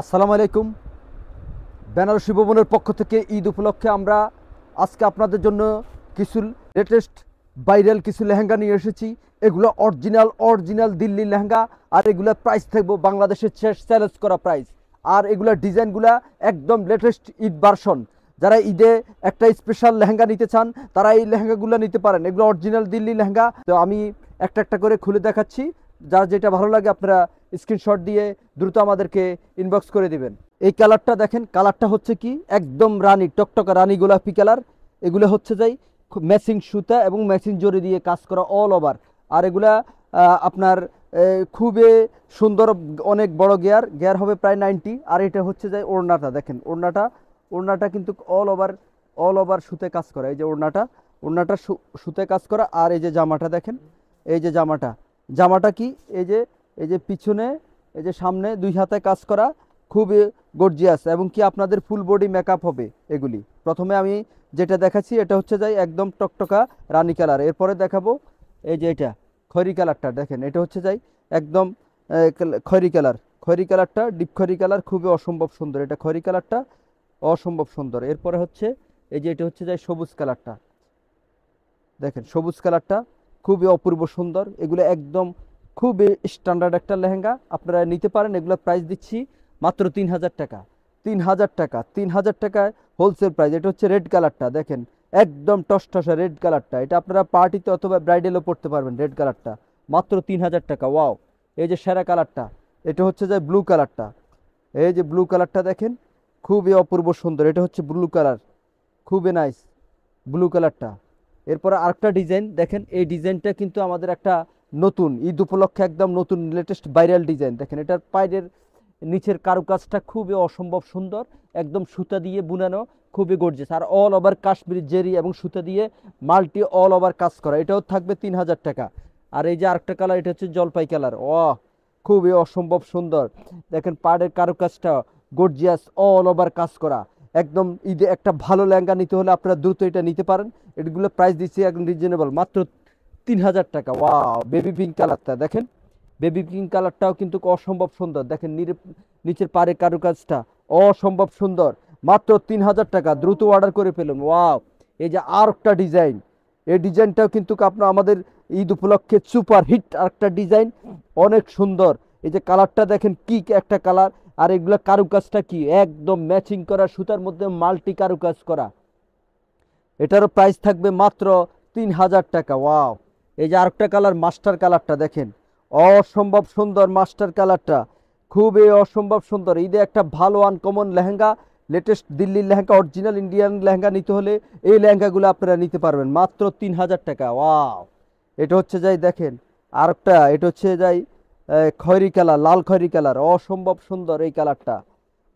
আসসালামু আলাইকুম। বেনারসি ভবনের পক্ষ থেকে ঈদ উপলক্ষে আমরা আজকে আপনাদের জন্য কিছু লেটেস্ট ভাইরাল কিছু লেহেঙ্গা নিয়ে এসেছি। এগুলো অরিজিনাল অরিজিনাল দিল্লি লেহেঙ্গা, আর এগুলো প্রাইস থাকব বাংলাদেশের শেষ চ্যালেঞ্জ করা প্রাইস আর এগুলো ডিজাইনগুলো একদম লেটেস্ট ঈদ ভার্সন যারা ঈদে একটা স্পেশাল লেহেঙ্গা নিতে চান, তারা এই লেহেঙ্গাগুলো নিতে পারেন। এগুলো অরিজিনাল দিল্লি লেহেঙ্গা। তো আমি একটা একটা করে খুলে দেখাচ্ছি। যার যেটা ভালো লাগে আপনারা স্ক্রিনশট দিয়ে দ্রুত আমাদেরকে ইনবক্স করে দিবেন। এই কালারটা দেখেন কালারটা হচ্ছে কি? একদম রানী, টকটকা রানী গোলাপি কালার এগুলো হচ্ছে যাই ম্যাচিং সুতা এবং ম্যাচিং জরি দিয়ে কাজ করা অল ওভার আর এগুলা আপনার খুবই সুন্দর, অনেক বড় গিয়ার গিয়ার হবে প্রায় নাইনটি আর এটা হচ্ছে যাই ওড়নাটা, দেখেন, ওড়নাটা ওড়নাটা কিন্তু অল ওভার অল ওভার সুতে কাজ করা। এই যে ওড়নাটা ওড়নাটা সুতে কাজ করা। আর এই যে জামাটা দেখেন, এই যে জামাটা জামাটা কি? এই যে এই যে পিছনে, এই যে সামনে দুই হাতে কাজ করা খুবই গর্জিয়াস এবং কি আপনাদের ফুল বডি মেকআপ হবে এগুলি। প্রথমে আমি যেটা দেখাচ্ছি, এটা হচ্ছে যাই একদম টকটকা রানি কালার। এরপরে দেখাবো এই যে এটা, খয়রি কালারটা দেখেন, এটা হচ্ছে যাই একদম খয়রি কালার। খয়রি কালারটা ডিপ খয়রি কালার খুবই অসম্ভব সুন্দর। এটা খয়রি কালারটা অসম্ভব সুন্দর। এরপরে হচ্ছে এই যে এটা হচ্ছে যাই সবুজ কালারটা। দেখেন, সবুজ কালারটা খুবই অপূর্ব সুন্দর। এগুলো একদম খুবই স্ট্যান্ডার্ড একটা লেহেঙ্গা। আপনারা নিতে পারেন, এগুলো প্রাইস দিচ্ছি মাত্র তিন হাজার টাকা। তিন হাজার টাকা তিন হাজার টাকায় হোলসেল প্রাইস এটা হচ্ছে রেড কালারটা দেখেন। একদম টসটসা রেড কালারটা এটা আপনারা পার্টিতে অথবা ব্রাইডালও পড়তে পারবেন রেড কালারটা মাত্র তিন হাজার টাকা ওয়াও এই যে সেরা কালারটা এটা হচ্ছে যে ব্লু কালারটা এই যে ব্লু কালারটা দেখেন, খুবই অপূর্ব সুন্দর, এটা হচ্ছে ব্লু কালার খুবই নাইস ব্লু কালারটা এরপরে আরেকটা ডিজাইন দেখেন, এই ডিজাইনটা কিন্তু আমাদের একটা নতুন, ঈদ উপলক্ষে একদম নতুন লেটেস্ট ভাইরাল ডিজাইন দেখেন, এটার পায়ের নিচের কারুকাজটা খুবই অসম্ভব সুন্দর। একদম সুতা দিয়ে বুনানো, খুবই গর্জিয়াস আর অল ওভার কাশ্মীরি জেরি এবং সুতা দিয়ে মাল্টি অল ওভার কাজ করা। এটাও থাকবে তিন হাজার টাকা। আর এই যে আরেকটা কালার এটা হচ্ছে জলপাই কালার ও খুবই অসম্ভব সুন্দর। দেখেন, পাড়ের কারুকাজটা গর্জিয়াস অল ওভার কাজ করা। একদম ঈদে একটা ভালো লেহেঙ্গা নিতে হলে আপনারা দ্রুত এটা নিতে পারেন। এগুলো প্রাইস দিচ্ছি একদম রিজনেবল মাত্র তিন হাজার টাকা। ওয়াও বেবি পিঙ্ক কালারটা দেখেন। বেবি পিঙ্ক কালারটাও কিন্তু অসম্ভব সুন্দর। দেখেন নিচের পারে কারুকাজটা অসম্ভব সুন্দর। মাত্র তিন হাজার টাকা, দ্রুত অর্ডার করে ফেলুন। ওয়াও এই যে আর একটা ডিজাইন এই ডিজাইনটাও কিন্তু আপনার আমাদের ঈদ উপলক্ষে সুপার হিট আরেকটা ডিজাইন অনেক সুন্দর। এই যে কালারটা দেখেন, কি একটা কালার আর এগুলো কারুকাজটা কি? একদম ম্যাচিং করা, সুতার মধ্যে মাল্টি কারুকাজ করা। এটারও প্রাইস থাকবে মাত্র তিন হাজার টাকা। ওয়াও এই যে আরেকটা কালার মাস্টার কালারটা দেখেন। অসম্ভব সুন্দর মাস্টার কালারটা। খুবই অসম্ভব সুন্দর। ঈদে একটা ভালো আনকমন লেহেঙ্গা লেটেস্ট দিল্লির লেহেঙ্গা অরিজিনাল ইন্ডিয়ান লেহেঙ্গা নিতে হলে এই লেহেঙ্গাগুলো আপনারা নিতে পারবেন। মাত্র তিন হাজার টাকা। ওয়াও! এটা হচ্ছে যাই দেখেন, আরেকটা, এটা হচ্ছে যাই খয়রি কালার, লাল খয়রি কালার। অসম্ভব সুন্দর এই কালারটা।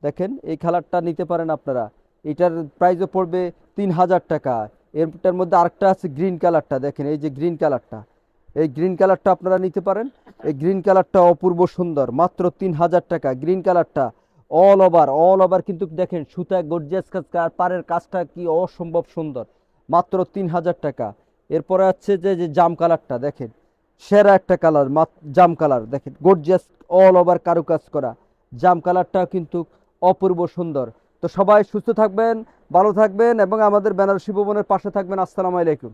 দেখেন, এই কালারটা নিতে পারেন আপনারা। এটার প্রাইসও পড়বে তিন হাজার টাকা। এরটার মধ্যে আরেকটা আছে গ্রিন কালারটা দেখেন, এই যে গ্রিন কালারটা এই গ্রিন কালারটা আপনারা নিতে পারেন। এই গ্রিন কালারটা অপূর্ব সুন্দর, মাত্র তিন হাজার টাকা। গ্রিন কালারটা অল ওভার অল ওভার কিন্তু দেখেন, সুতা গর্জিয়াস কাজ, আর পাড়ের কাজটা কি অসম্ভব সুন্দর, মাত্র তিন হাজার টাকা। এরপরে আছে যে যে জাম কালারটা দেখেন, সেরা একটা কালার জাম কালার দেখেন গর্জিয়াস অল ওভার কারুকাজ করা। জাম কালারটা কিন্তু অপূর্ব সুন্দর। তো সবাই সুস্থ থাকবেন ভালো থাকবেন এবং আমাদের বেনারসি ভবনের পাশে থাকবেন। আসসালামু আলাইকুম।